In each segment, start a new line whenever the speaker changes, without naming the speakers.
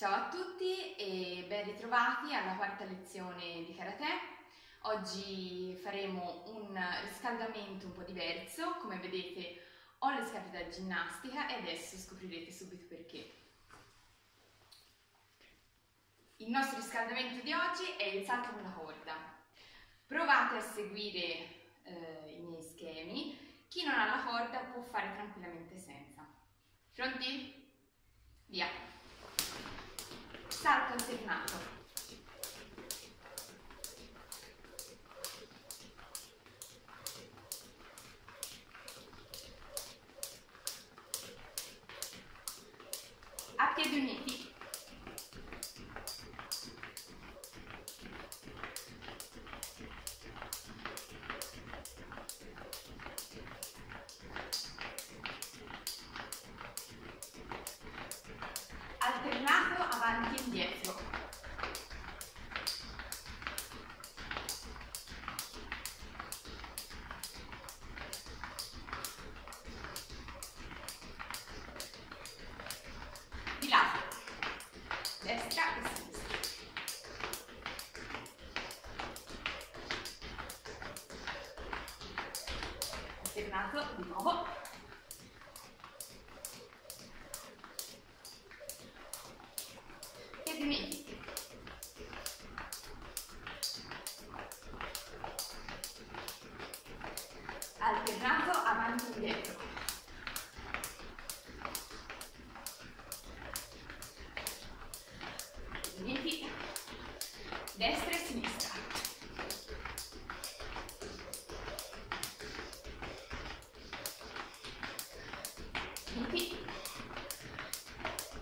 Ciao a tutti e ben ritrovati alla quarta lezione di karate. Oggi faremo un riscaldamento un po' diverso, come vedete ho le scarpe da ginnastica e adesso scoprirete subito perché. Il nostro riscaldamento di oggi è il salto con la corda. Provate a seguire eh, i miei schemi, chi non ha la corda può fare tranquillamente senza. Pronti? Via! Salto alternato. A piedi uniti. Alternato avanti e indietro. Di lato. Destra e sinistra. Alternato di nuovo. Piedi uniti. Alternato avanti e indietro. Piedi uniti. Destra e sinistra. Uniti.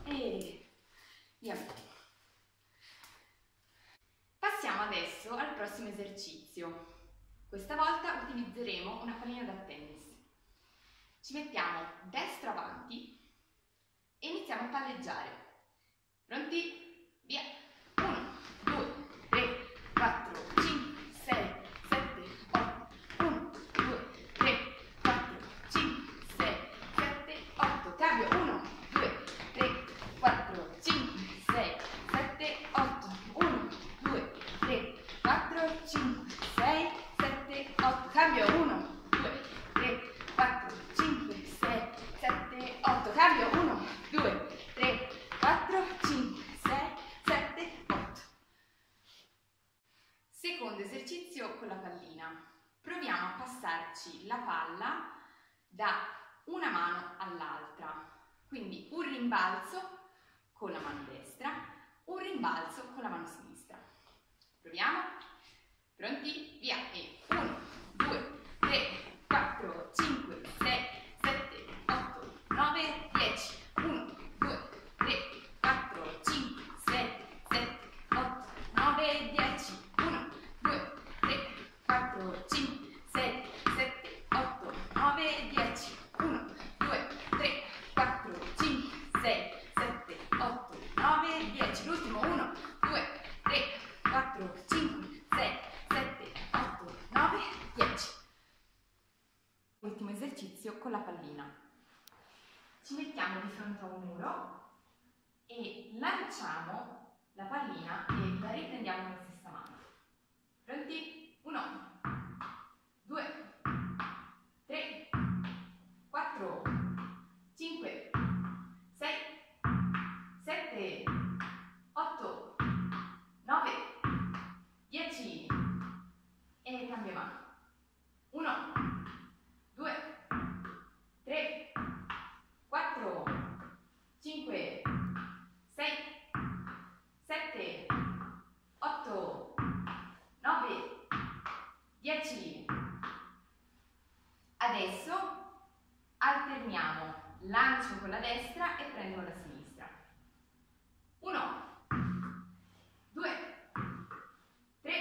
E via. Passiamo adesso al prossimo esercizio. Questa volta utilizzeremo una pallina da tennis. Ci mettiamo destra avanti e iniziamo a palleggiare. Pronti? Via! 1, 2, 3, 4, 5, 6, 7, 8. 1, 2, 3, 4, 5, 6, 7, 8. Cambio. 1, 2, 3, 4, 5, 6, 7, 8. 1, 2, 3, 4, 5, 6, 7, 8. Cambio. 1, 2, 3, 4, 5, 6, 7, 8. Cambio. 1, 2, 3, 4, 5, 6, 7, 8. Secondo esercizio con la pallina. Proviamo a passarci la palla da una mano all'altra. Quindi un rimbalzo con la mano destra, un rimbalzo con la mano sinistra. Proviamo? Pronti? Via! E 1, 2, 3, 4, 5, 6, 7, 8, 9, 10. 1, 2, 3, 4, 5, 6, 7, 8, 9, 10. 1, 2, 3, 4, 5, 6, 7, 8, 9, 10. 1, 2, 3, 4, 5, 6, 7, 8, 9, 10. L'ultimo 1, 2, 3, 4, 5, 6, 7, 8, 9, 10. Ultimo esercizio con la pallina. Ci mettiamo di fronte a un muro e lanciamo la pallina e la riprendiamo nella alterniamo lancio con la destra e prendo con la sinistra. 1, 2, 3,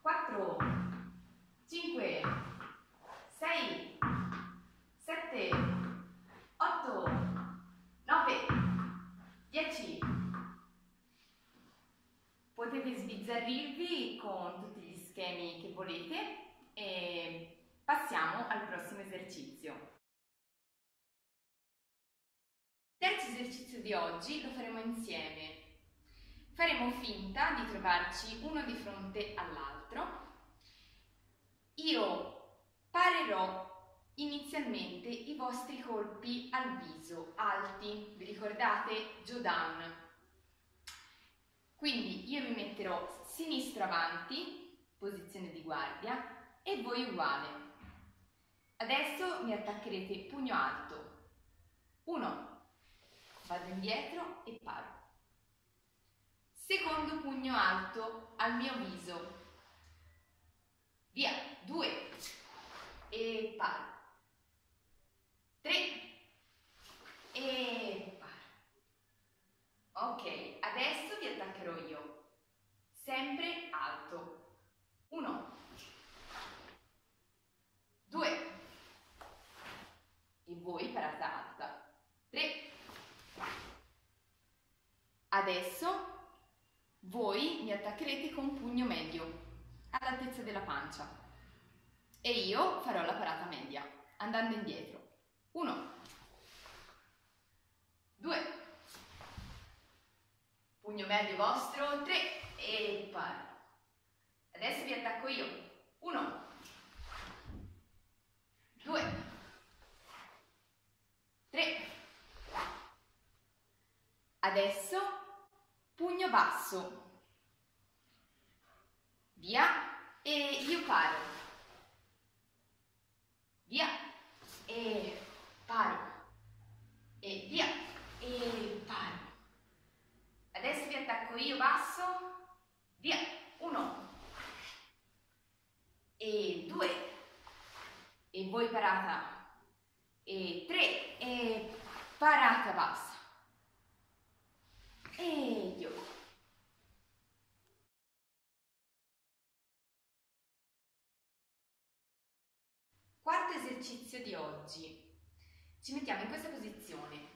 4, 5, 6, 7, 8, 9, 10. Potete sbizzarrirvi con tutti gli schemi che volete e passiamo al prossimo esercizio. Di oggi lo faremo insieme. Faremo finta di trovarci uno di fronte all'altro. Io parerò inizialmente i vostri colpi al viso, alti. Vi ricordate? Jodan. Quindi io mi metterò sinistro avanti, posizione di guardia, e voi uguale. Adesso mi attaccherete pugno alto. Uno, vado indietro e paro. Secondo pugno alto al mio viso. Via, due e paro. Tre e paro. Ok, adesso vi attaccherò io. Sempre alto. Uno, due, e voi parata alta. 3. Adesso voi mi attaccherete con un pugno medio all'altezza della pancia e io farò la parata media andando indietro. 1 2 Pugno medio vostro, 3 e paro. Adesso vi attacco io. 1 2 3. Adesso pugno basso. Via e io paro. Via e paro. E via e paro. Adesso vi attacco io basso. Via. Uno. E due. E voi parata e 3 e parata bassa e io. Quarto esercizio di oggi. Ci mettiamo in questa posizione.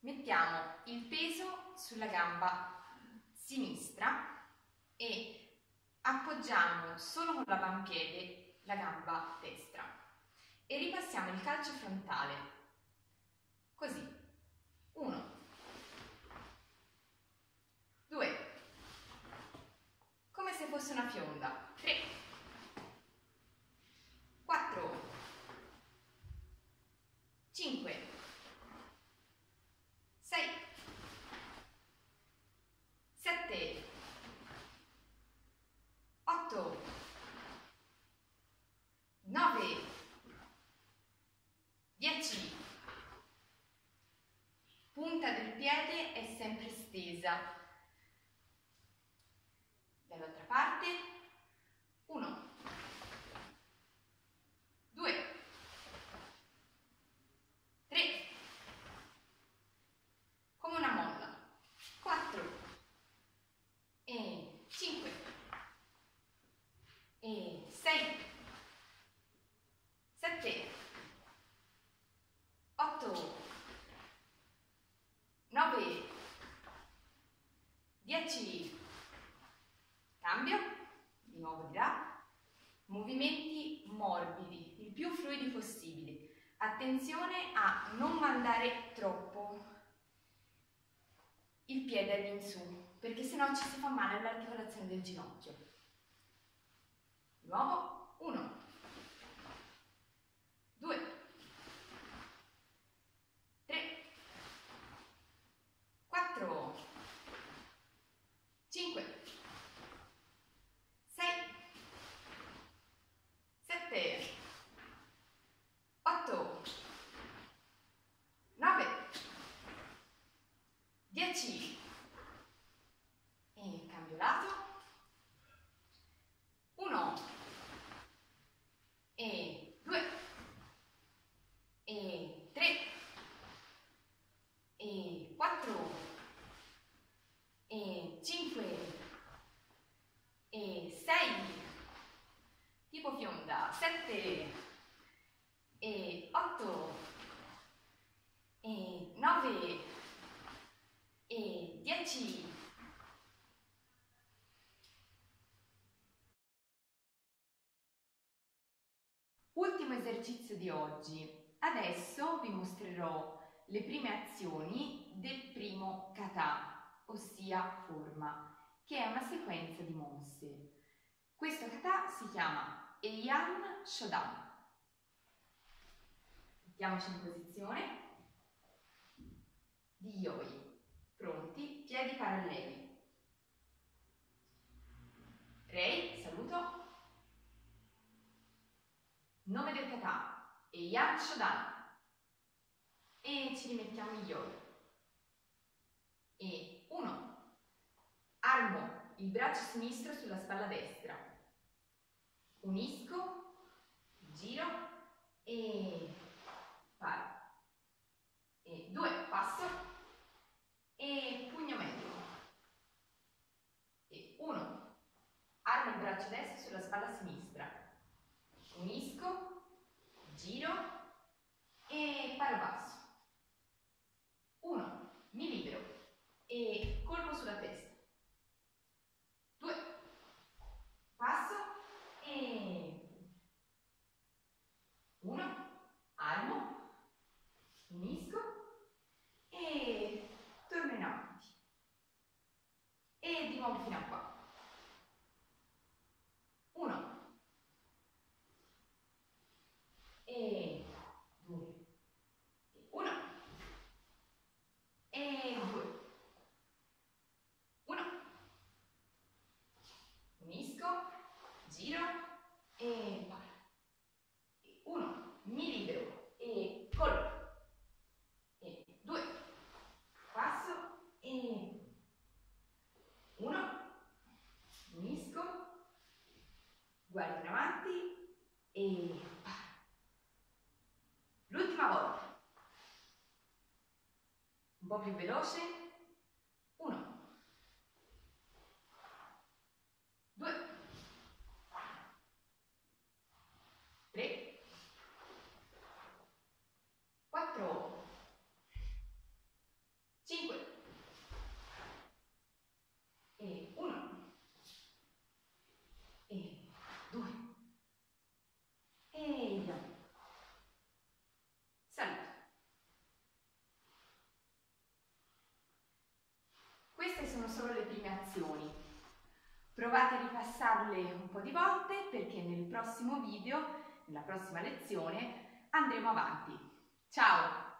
Mettiamo il peso sulla gamba sinistra e appoggiamo solo con l'avampiede la gamba destra. E ripassiamo il calcio frontale. Così. 1, 2, come se fosse una fionda. 3, 4, 5, 6, 7, 8, 9, 10. Punta del piede è sempre stesa. Dall'altra parte. 1. 2. 3. Come una molla. 4. E 5. E 6. 7. 8, 9, 10, cambio, di nuovo di là, movimenti morbidi, il più fluidi possibili. Attenzione a non mandare troppo il piede all'insù, perché sennò ci si fa male all'articolazione del ginocchio. Di nuovo, 1, 2, 5, 6, 7, 8, 9, 10 e cambio lato, 1 e 2 e 3 e 4 e 5 e 6 tipo fionda 7 e 8 e 9 e 10 Ultimo esercizio di oggi. Adesso vi mostrerò le prime azioni del primo kata, ossia forma, che è una sequenza di mosse. Questo kata si chiama Eian Shodan. Mettiamoci in posizione di yoi. Pronti? Piedi paralleli. Rei, saluto. Nome del kata, Eian Shodan. E ci rimettiamo i yoi. E uno. Armo il braccio sinistro sulla spalla destra. Unisco, giro e paro. E due, passo e pugno medio. E uno, armo il braccio destro sulla spalla sinistra. Unisco, giro 1, armo, unisco e torno in avanti. E di nuovo fino a qua. 1 e 2 e 1 e 2 1 unisco, giro e 4 Un po' più veloce. Uno. Due. Tre. Quattro. Cinque. E uno. E due. E via. Saluto. Queste sono solo le prime azioni. Provate a ripassarle un po' di volte perché nel prossimo video, nella prossima lezione, andremo avanti. Ciao!